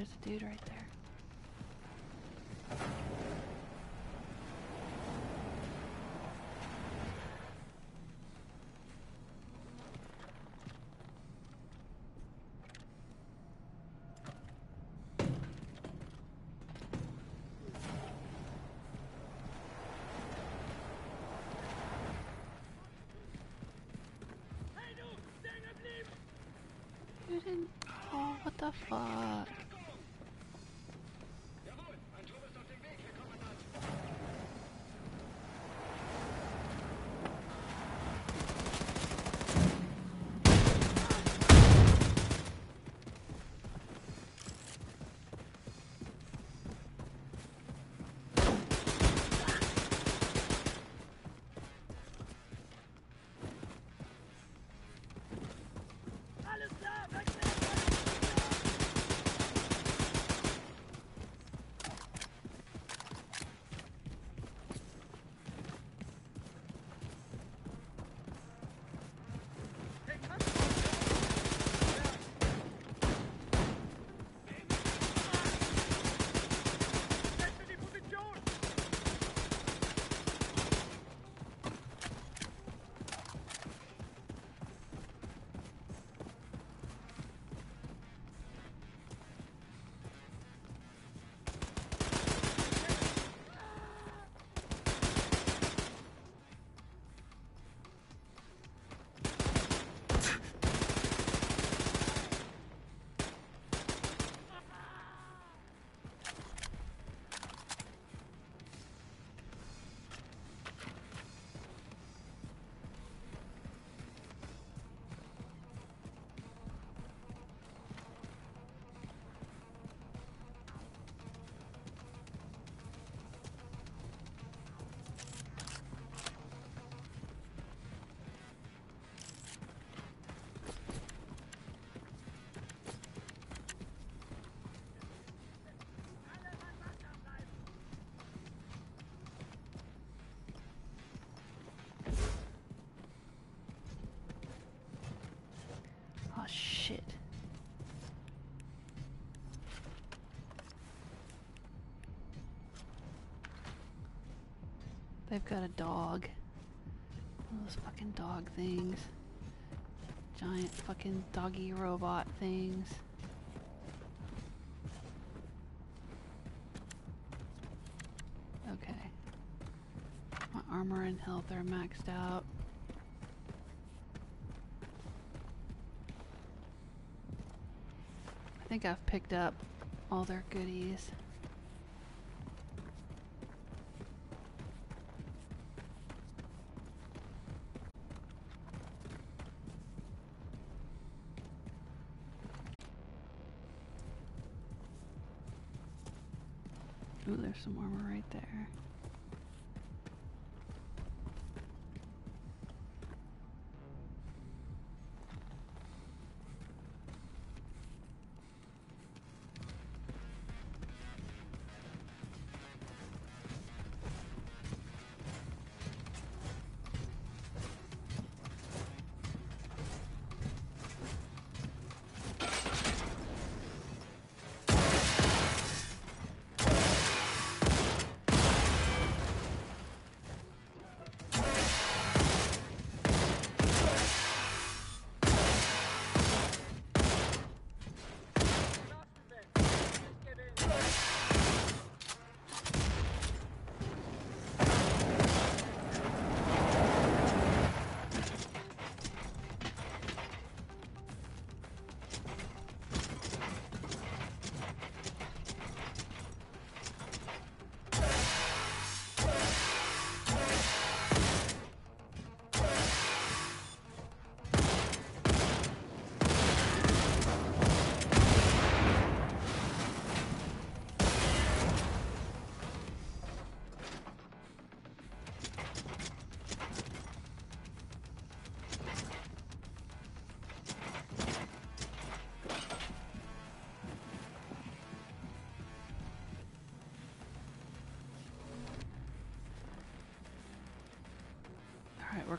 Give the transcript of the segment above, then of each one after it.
There's a dude right there. You didn't. Oh, what the fuck? They've got a dog. Those fucking dog things. Giant fucking doggy robot things. Okay. My armor and health are maxed out. I think I've picked up all their goodies. Ooh, there's some armor right there. Alright,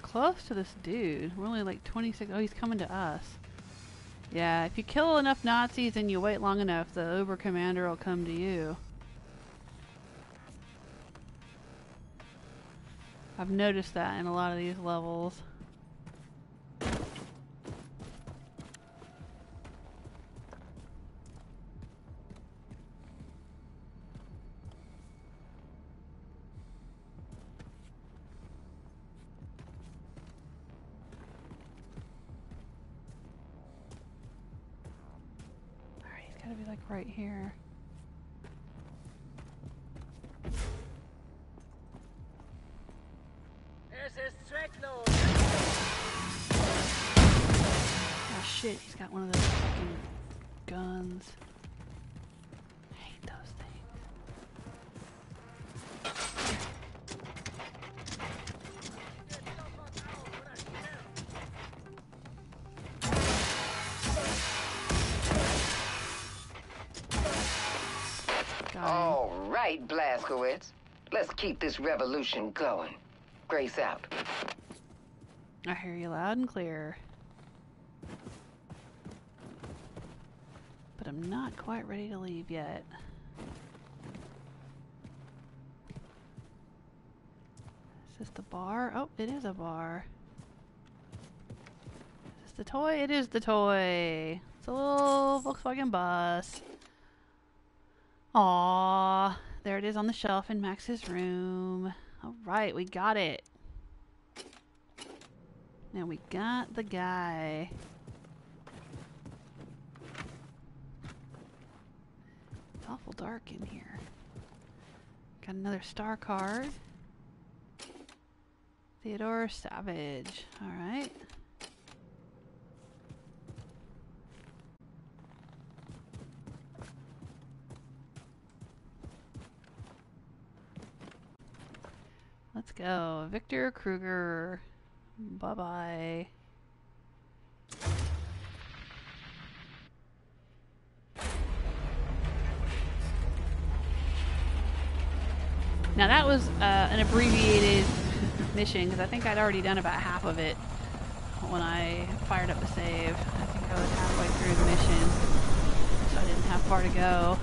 close to this dude. We're only like 26. Oh, he's coming to us. Yeah, if you kill enough Nazis and you wait long enough, the Uber commander will come to you. I've noticed that in a lot of these levels. Like right here. Oh shit, he's got one of those fucking guns. All right, Blazkowicz. Let's keep this revolution going. Grace out. I hear you loud and clear. But I'm not quite ready to leave yet. Is this the bar? Oh, it is a bar. Is this the toy? It is the toy. It's a little Volkswagen bus. Aww. There it is on the shelf in Max's room. Alright, we got it. Now we got the guy. It's awful dark in here. Got another star card. Theodore Savage. Alright. Let's go. Victor Kreuger. Bye bye. Now that was uh, an abbreviated mission because I think I'd already done about half of it when I fired up the save. I think I was halfway through the mission, so I didn't have far to go.